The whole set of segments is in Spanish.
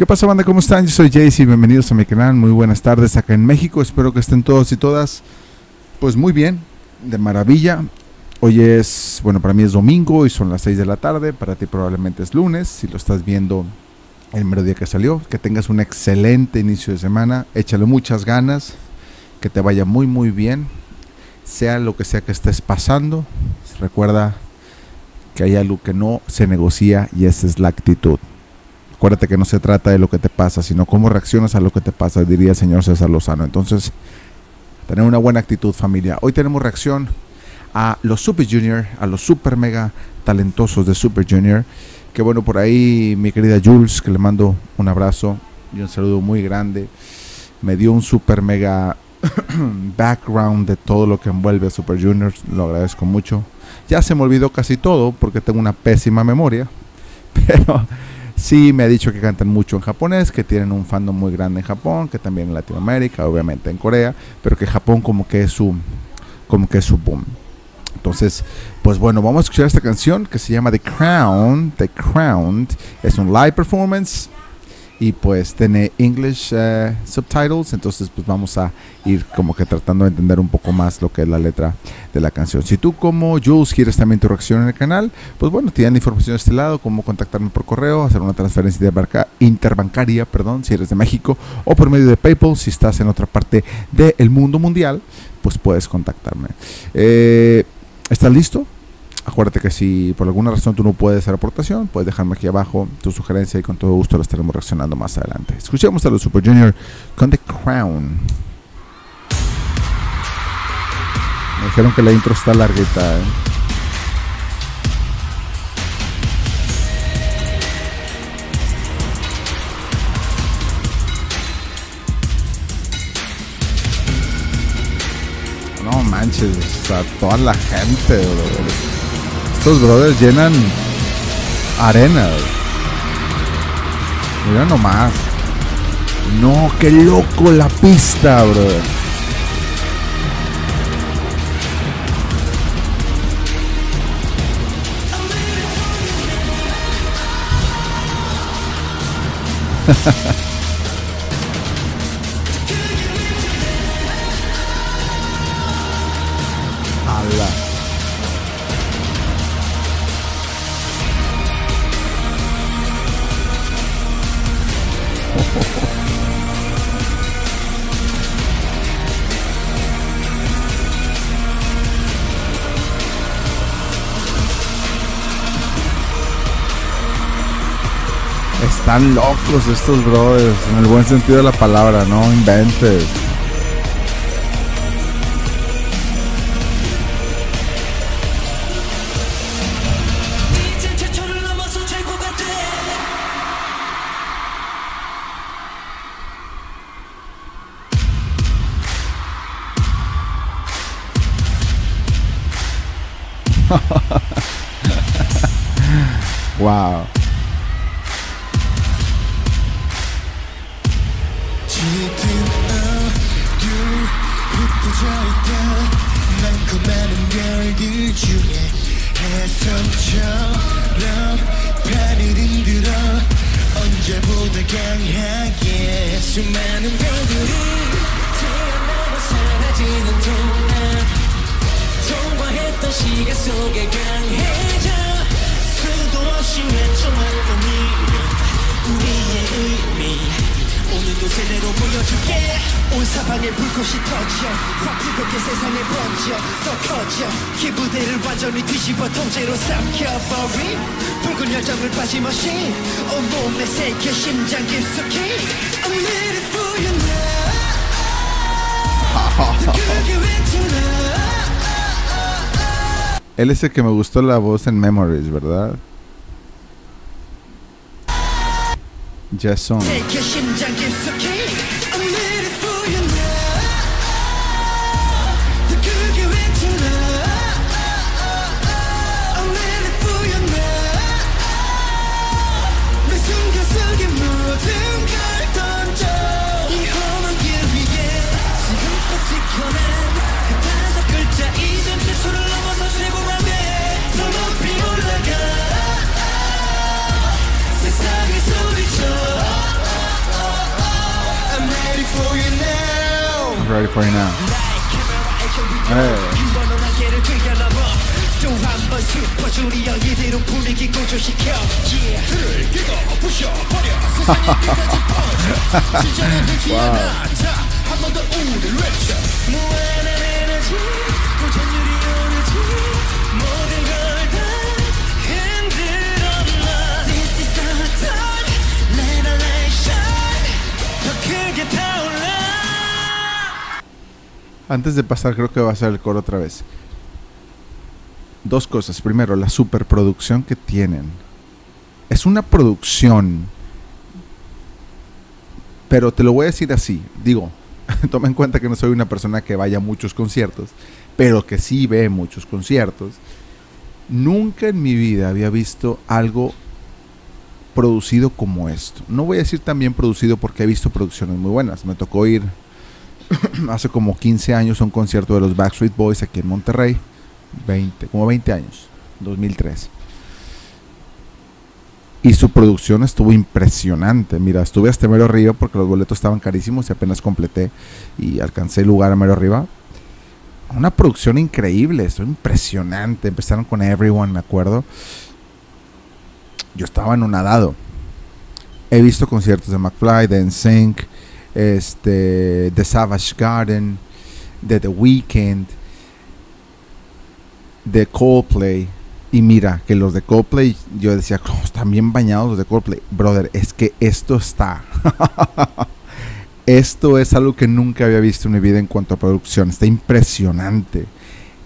¿Qué pasa, banda? ¿Cómo están? Yo soy Jayce y bienvenidos a mi canal. Muy buenas tardes acá en México. Espero que estén todos y todas, pues muy bien, de maravilla. Hoy es, bueno, para mí es domingo y son las 6 de la tarde. Para ti probablemente es lunes. Si lo estás viendo el mero día que salió, que tengas un excelente inicio de semana. Échale muchas ganas. Que te vaya muy, muy bien. Sea lo que sea que estés pasando. Recuerda que hay algo que no se negocia y esa es la actitud. Acuérdate que no se trata de lo que te pasa, sino cómo reaccionas a lo que te pasa, diría el señor César Lozano. Entonces, tener una buena actitud familia. Hoy tenemos reacción a los Super Junior, a los super mega talentosos de Super Junior. Que bueno, por ahí mi querida Jules, que le mando un abrazo y un saludo muy grande, me dio un super mega background de todo lo que envuelve a Super Junior. Lo agradezco mucho. Ya se me olvidó casi todo porque tengo una pésima memoria. Pero Sí, me ha dicho que cantan mucho en japonés, que tienen un fandom muy grande en Japón, que también en Latinoamérica, obviamente en Corea, pero que Japón como que es su, como que es su boom. Entonces, pues bueno, vamos a escuchar esta canción que se llama The Crown. The Crown es un live performance y pues tiene English uh, subtitles, entonces pues vamos a ir como que tratando de entender un poco más lo que es la letra de la canción. Si tú como Jules quieres también tu reacción en el canal, pues bueno, tienen información de este lado, cómo contactarme por correo, hacer una transferencia interbancaria, perdón, si eres de México, o por medio de PayPal, si estás en otra parte del mundo mundial, pues puedes contactarme. Eh, ¿Estás listo? Acuérdate que si por alguna razón tú no puedes hacer aportación, puedes dejarme aquí abajo tu sugerencia y con todo gusto la estaremos reaccionando más adelante. Escuchemos a los Super Junior con The Crown. Me dijeron que la intro está larguita. ¿eh? No manches, a toda la gente. Estos brothers llenan arena. Mira nomás. No, qué loco la pista, brother. Están locos estos brothers, en el buen sentido de la palabra, no inventes. Wow. 언제보다 강하게 수많은 별 시간 속에 강해져. 수도 없이 외쳐왔던 이름 우리의 의미. 오늘도 제대로 보여줄게. 온 사방에 불꽃이 터져. 확 뜨겁게 세상에 번져. 더 커져. 기부대를 완전히 뒤집어 통째로 삼켜버린 붉은 열정을 빠짐없이 온몸에 새겨 심장 깊숙이. I'm ready for you now Él es el que me gustó la voz en Memories, ¿verdad? Jason. Ready for you now. Hey. Antes de pasar, creo que va a ser el coro otra vez. Dos cosas. Primero, la superproducción que tienen. Es una producción. Pero te lo voy a decir así. Digo, toma en cuenta que no soy una persona que vaya a muchos conciertos, pero que sí ve muchos conciertos. Nunca en mi vida había visto algo producido como esto. No voy a decir también producido porque he visto producciones muy buenas. Me tocó ir hace como 15 años un concierto de los Backstreet Boys aquí en Monterrey. 20, como 20 años, 2003. Y su producción estuvo impresionante. Mira, estuve hasta mero arriba porque los boletos estaban carísimos y apenas completé y alcancé el lugar a mero arriba. Una producción increíble, esto impresionante. Empezaron con Everyone, me acuerdo. Yo estaba en un nadado. He visto conciertos de McFly, de NSYNC, este, de Savage Garden, de The Weeknd, de Coldplay. Y mira, que los de Coldplay, yo decía, oh, están bien bañados los de Coldplay. Brother, es que esto está. esto es algo que nunca había visto en mi vida en cuanto a producción. Está impresionante.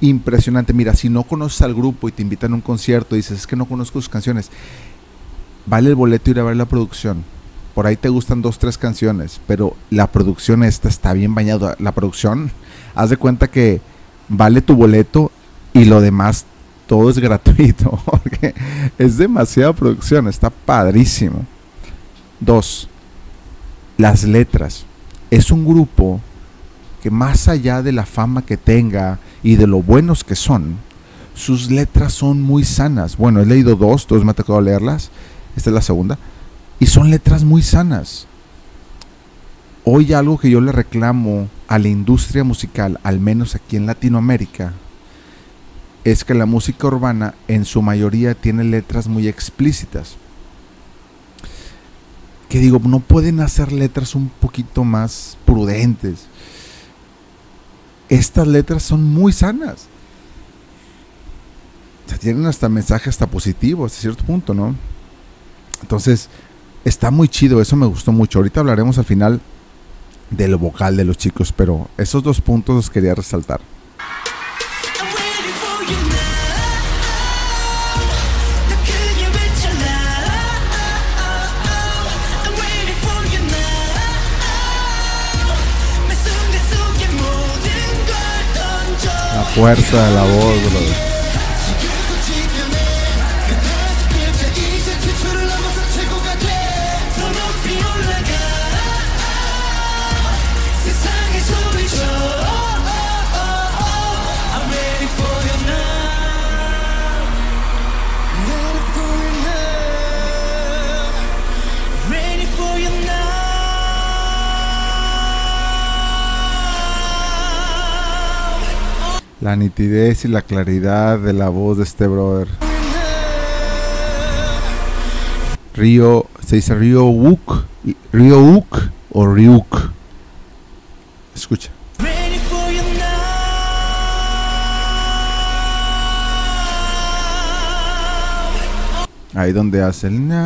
Impresionante. Mira, si no conoces al grupo y te invitan a un concierto y dices, es que no conozco sus canciones, vale el boleto ir a ver la producción. Por ahí te gustan dos, tres canciones, pero la producción esta está bien bañada. La producción, haz de cuenta que vale tu boleto y lo demás todo es gratuito, porque es demasiada producción, está padrísimo. Dos, las letras. Es un grupo que más allá de la fama que tenga y de lo buenos que son, sus letras son muy sanas. Bueno, he leído dos, dos me ha tocado leerlas, esta es la segunda, y son letras muy sanas. Hoy algo que yo le reclamo a la industria musical, al menos aquí en Latinoamérica, es que la música urbana en su mayoría tiene letras muy explícitas. Que digo, no pueden hacer letras un poquito más prudentes. Estas letras son muy sanas. Tienen hasta mensajes hasta positivos, a cierto punto, ¿no? Entonces, está muy chido, eso me gustó mucho. Ahorita hablaremos al final de lo vocal de los chicos, pero esos dos puntos los quería resaltar. fuerza de la voz, brother. La nitidez y la claridad de la voz de este brother. Río, se dice Río Uk, Río Uk o Ryuk. Escucha. Ahí donde hace el now,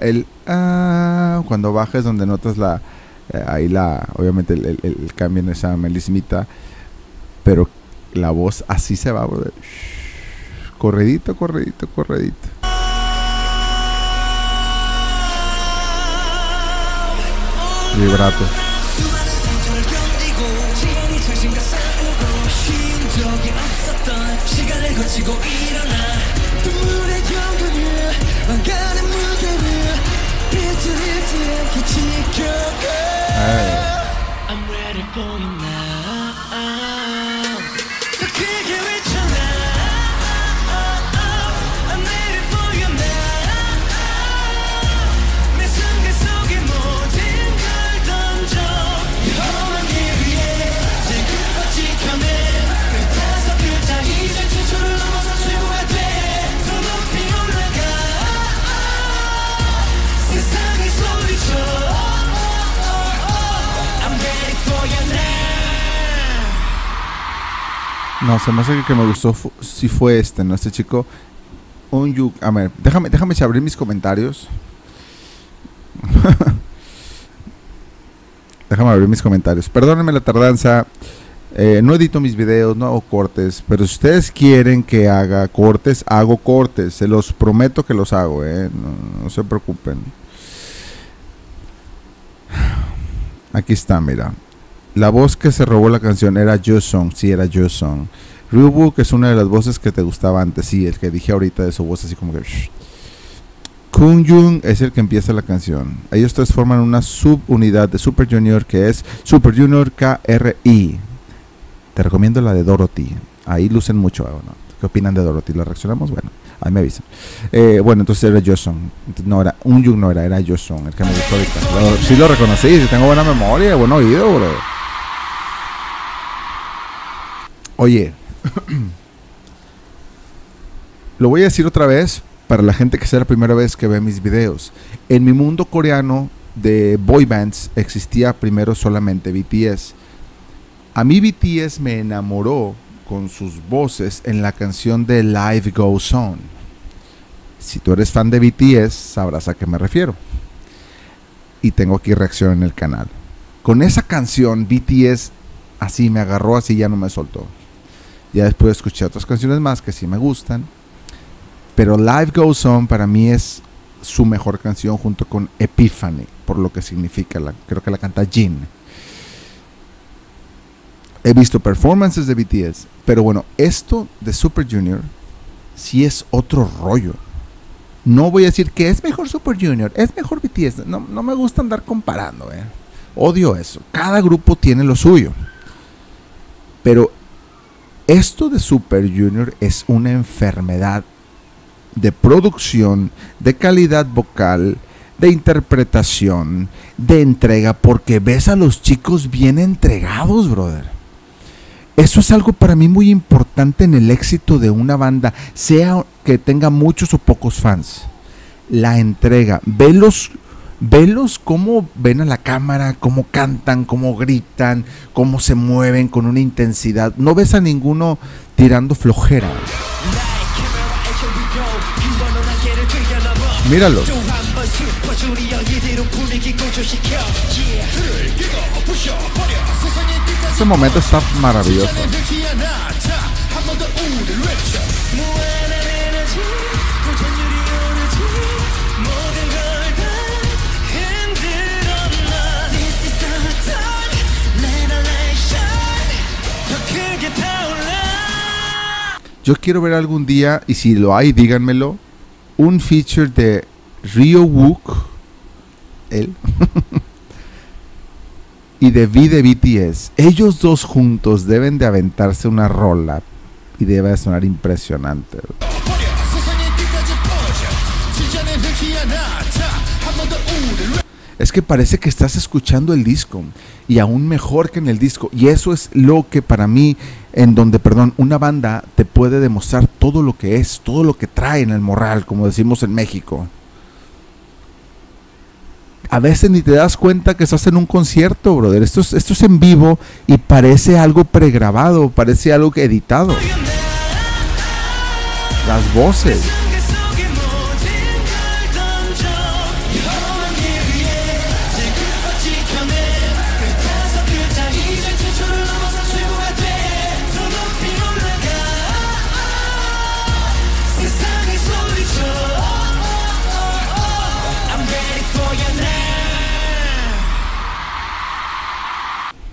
el ah, cuando bajas donde notas la eh, ahí la, obviamente el, cambio en esa melismita, pero la voz así se va, brother. Corredito, corredito, corredito. Vibrato. I'm ready for you now. No, se me hace que me gustó si fue este, ¿no? Este chico. Un yuk. A ver, déjame, déjame abrir mis comentarios. déjame abrir mis comentarios. Perdónenme la tardanza. Eh, no edito mis videos, no hago cortes, pero si ustedes quieren que haga cortes, hago cortes. Se los prometo que los hago, eh. no, se preocupen. Aquí está, mira. La voz que se robó la canción era Song, sí, era Song. Ryubuk es una de las voces que te gustaba antes, sí, el que dije ahorita de su voz así como que... Jung es el que empieza la canción. Ellos tres forman una subunidad de Super Junior que es Super Junior KRI. Te recomiendo la de Dorothy. Ahí lucen mucho. ¿Qué opinan de Dorothy? ¿La reaccionamos? Bueno, ahí me avisan. Eh, bueno, entonces era Joseon. No era, un Jung no era, era Joseon, el que me gustó ahorita. sí lo reconocí, tengo buena memoria, buen oído, bro. Oye, lo voy a decir otra vez para la gente que sea la primera vez que ve mis videos. En mi mundo coreano de boy bands existía primero solamente BTS. A mí BTS me enamoró con sus voces en la canción de Live Goes On. Si tú eres fan de BTS, sabrás a qué me refiero. Y tengo aquí reacción en el canal. Con esa canción, BTS así me agarró, así ya no me soltó. Ya después escuché otras canciones más que sí me gustan. Pero Live Goes On para mí es su mejor canción junto con Epiphany, por lo que significa, la, creo que la canta Jin. He visto performances de BTS, pero bueno, esto de Super Junior sí es otro rollo. No voy a decir que es mejor Super Junior, es mejor BTS. No, no me gusta andar comparando, eh. Odio eso. Cada grupo tiene lo suyo. Pero esto de Super Junior es una enfermedad de producción, de calidad vocal, de interpretación, de entrega, porque ves a los chicos bien entregados, brother. Eso es algo para mí muy importante en el éxito de una banda, sea que tenga muchos o pocos fans. La entrega. Velos velos cómo ven a la cámara, cómo cantan, cómo gritan, cómo se mueven con una intensidad. No ves a ninguno tirando flojera. Míralos. Este momento está maravilloso. Yo quiero ver algún día, y si lo hay, díganmelo, un feature de Ryo Wook, él, y de V de BTS. Ellos dos juntos deben de aventarse una rola y debe de sonar impresionante. es que parece que estás escuchando el disco y aún mejor que en el disco. Y eso es lo que para mí, en donde, perdón, una banda te puede demostrar todo lo que es, todo lo que trae en el moral, como decimos en México. A veces ni te das cuenta que estás en un concierto, brother. Esto es, esto es en vivo y parece algo pregrabado, parece algo editado. Las voces.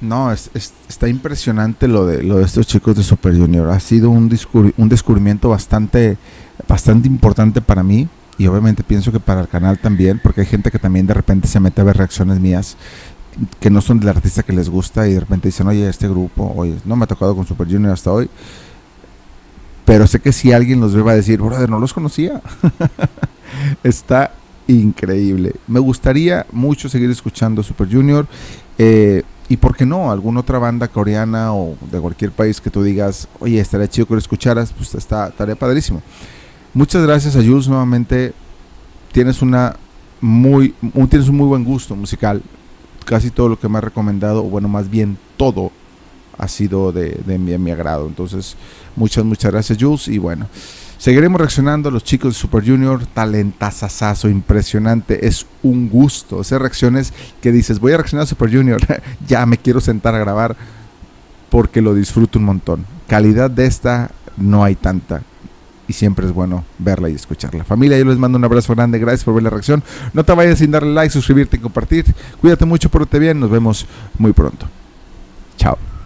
No, es, está impresionante lo de, lo de estos chicos de Super Junior. Ha sido un, un descubrimiento bastante, bastante importante para mí y obviamente pienso que para el canal también, porque hay gente que también de repente se mete a ver reacciones mías que no son del artista que les gusta y de repente dicen, oye, este grupo, oye, no me ha tocado con Super Junior hasta hoy, pero sé que si alguien los ve va a decir, brother, no los conocía. Está increíble. Me gustaría mucho seguir escuchando Super Junior. Eh, y por qué no, alguna otra banda coreana o de cualquier país que tú digas, oye, estaría chido que lo escucharas, pues está, estaría padrísimo. Muchas gracias a Jules nuevamente. Tienes una muy, un, tienes un muy buen gusto musical. Casi todo lo que me ha recomendado, o bueno, más bien todo, ha sido de, de mi, mi agrado. Entonces, muchas, muchas gracias, Jules. Y bueno, seguiremos reaccionando a los chicos de Super Junior. Talentazazazo, impresionante. Es un gusto. Hacer reacciones que dices, voy a reaccionar a Super Junior. ya me quiero sentar a grabar porque lo disfruto un montón. Calidad de esta no hay tanta y siempre es bueno verla y escucharla. Familia, yo les mando un abrazo grande, gracias por ver la reacción. No te vayas sin darle like, suscribirte y compartir. Cuídate mucho, pórtate bien, nos vemos muy pronto. Chao.